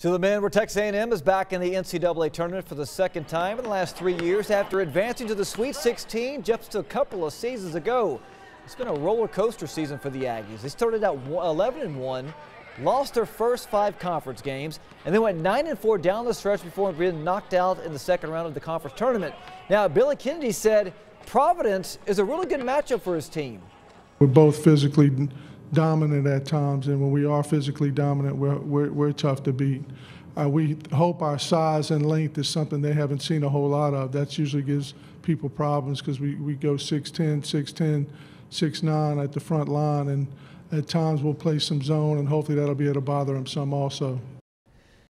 To the men, where Texas A&M is back in the NCAA tournament for the second time in the last three years after advancing to the Sweet 16 just a couple of seasons ago. It's been a roller coaster season for the Aggies. They started out 11 and 1, lost their first five conference games, and then went 9 and 4 down the stretch before being knocked out in the second round of the conference tournament. Now, Billy Kennedy said Providence is a really good matchup for his team. We're both physically dominant at times, and when we are physically dominant, we're, we're, we're tough to beat. Uh, we hope our size and length is something they haven't seen a whole lot of. That usually gives people problems because we, we go 6'10, 6'10, 6'9 at the front line, and at times we'll play some zone, and hopefully that'll be able to bother them some also.